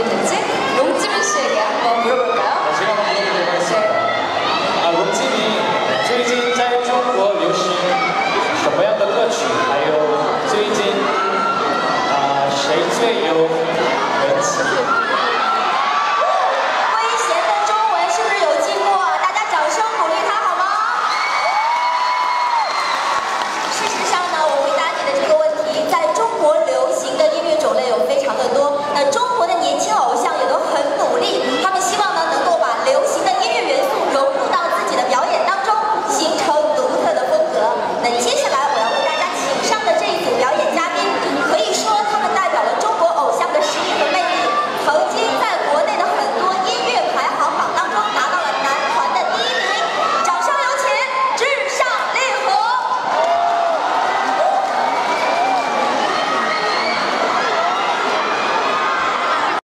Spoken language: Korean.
있는지 롱지민 씨에게